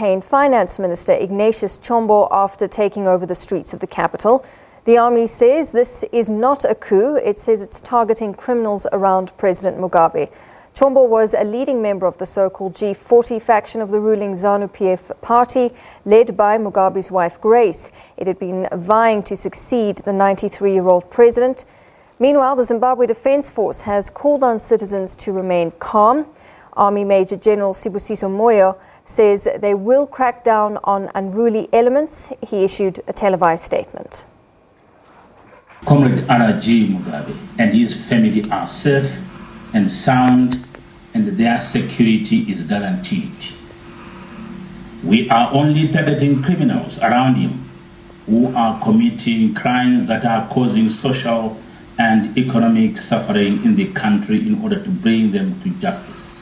Finance Minister Ignatius Chombo after taking over the streets of the capital. The army says this is not a coup. It says it's targeting criminals around President Mugabe. Chombo was a leading member of the so-called G40 faction of the ruling ZANU-PF party, led by Mugabe's wife Grace. It had been vying to succeed the 93-year-old president. Meanwhile, the Zimbabwe Defense Force has called on citizens to remain calm. Army Major General Sibusiso Moyo says they will crack down on unruly elements. He issued a televised statement. Comrade R.G. Mugabe and his family are safe and sound, and their security is guaranteed. We are only targeting criminals around him who are committing crimes that are causing social and economic suffering in the country in order to bring them to justice.